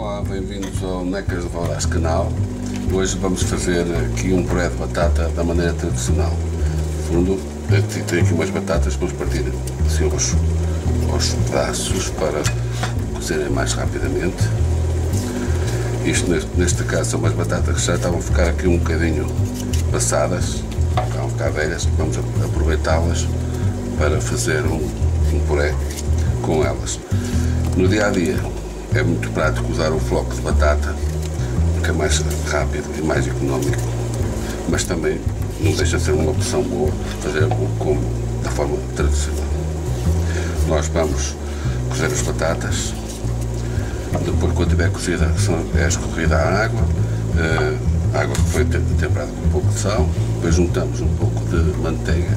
Olá, bem-vindos ao Necas de Valadares canal. Hoje vamos fazer aqui um puré de batata da maneira tradicional. No fundo, tenho aqui umas batatas, vamos partir assim aos, aos pedaços para cozerem mais rapidamente. Isto neste, neste caso são umas batatas que já estavam a ficar aqui um bocadinho passadas, estavam a ficar velhas, vamos aproveitá-las para fazer um, um puré com elas. No dia a dia é muito prático usar o floco de batata, que é mais rápido e mais económico, mas também não deixa de ser uma opção boa fazer como da forma tradicional. Nós vamos cozer as batatas, depois quando tiver cozida é escorrida a água, eh, a água que foi temperada com um pouco de sal, depois juntamos um pouco de manteiga,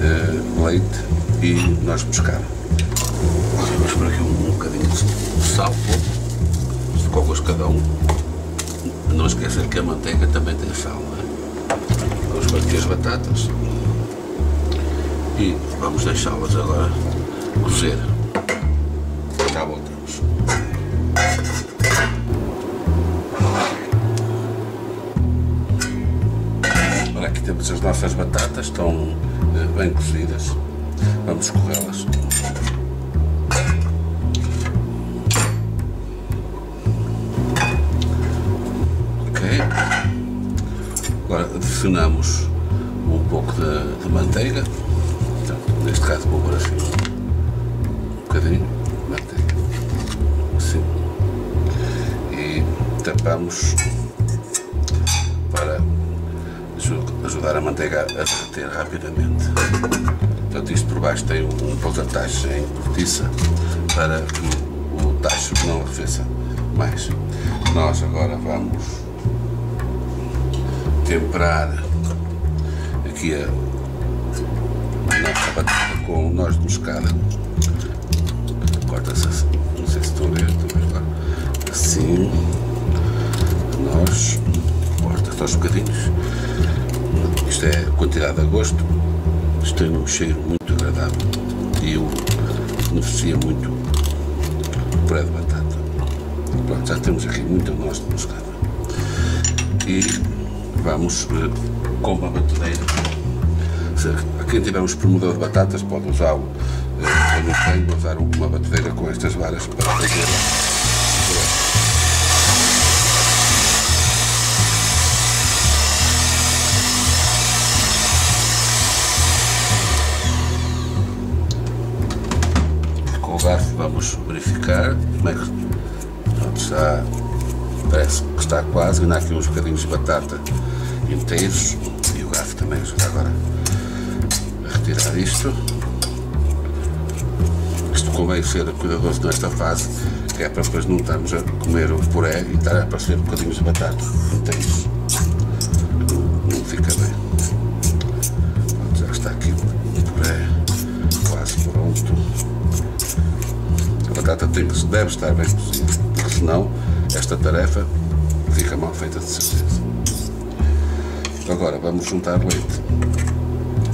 eh, leite e nós pescar. Vamos por aqui um, um bocadinho de sal, pouco, com gosto cada um. Não esquecer que a manteiga também tem sal, não é? Vamos partir as batatas e vamos deixá-las agora cozer. Já voltamos. Agora aqui temos as nossas batatas, estão eh, bem cozidas. Vamos escorrê-las. Adicionamos um pouco de, de manteiga, então, neste caso vou pôr assim um bocadinho de manteiga, assim, e tapamos para ajudar a manteiga a derreter rapidamente. Portanto, isto por baixo tem um pousa-tacho em cortiça para que o tacho não arrefeça mais. Nós agora vamos temperar aqui a, nossa batata com noz de moscada. Corta-se assim, não sei se estão a ver, lá. Assim, nós, corta-se aos bocadinhos. Isto é quantidade a gosto. Isto tem um cheiro muito agradável e o beneficia muito o puré de batata. Pronto, já temos aqui muita noz de moscada. E vamos uh, com uma batadeira. Se, quem tiver um espremedor de batatas pode usá-lo. Uh, eu não tenho, vou usar uma batedeira com estas varas para fazer. Vamos verificar como é que está parece que está quase, ainda há aqui uns bocadinhos de batata inteiros e o garfo também ajuda agora a retirar isto. Isto convém ser cuidadoso nesta fase, que é para depois não estarmos a comer o puré e estar a aparecer bocadinhos de batata inteiros. Não, não fica bem. Pronto, já está aqui o puré quase pronto. A batata tem que, deve estar bem cozida, porque senão esta tarefa fica mal feita de certeza. Agora vamos juntar leite.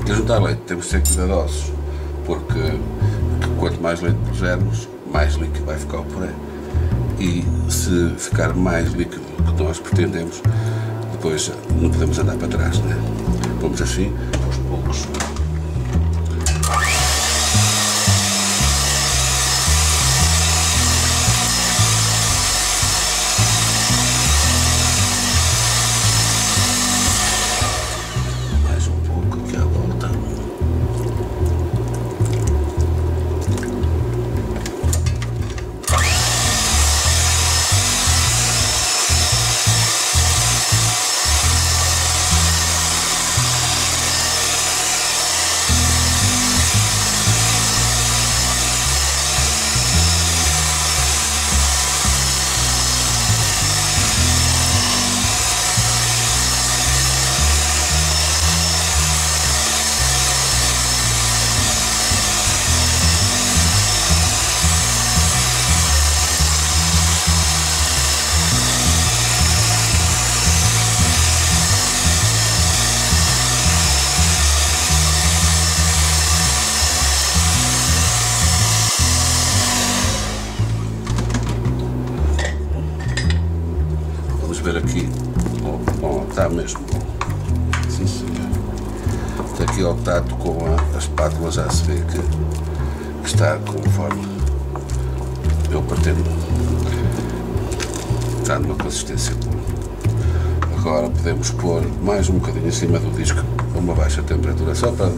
Para juntar leite temos de ser cuidadosos, porque quanto mais leite pusermos, mais líquido vai ficar o puré. E se ficar mais líquido do que nós pretendemos, depois não podemos andar para trás, né? Vamos assim, aos poucos. Está mesmo bom. Sim, senhor. Aqui ao tato com a, a espátula já se vê que, que está conforme eu pretendo. Está numa consistência boa. Agora podemos pôr mais um bocadinho em cima do disco a uma baixa temperatura, só para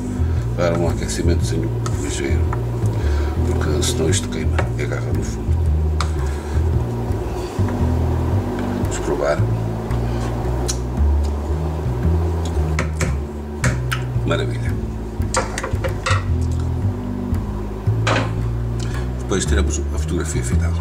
dar um aquecimentozinho ligeiro, porque senão isto queima e agarra no fundo. Provar. Maravilha. Depois teremos a fotografia final.